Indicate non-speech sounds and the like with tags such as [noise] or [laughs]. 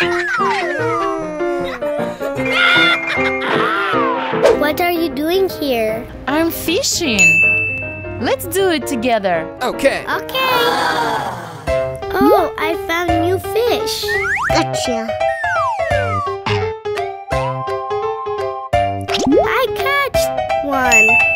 [laughs] What are you doing here? I'm fishing. Let's do it together. Okay. Okay. Oh, I found a new fish. Gotcha. I catched one.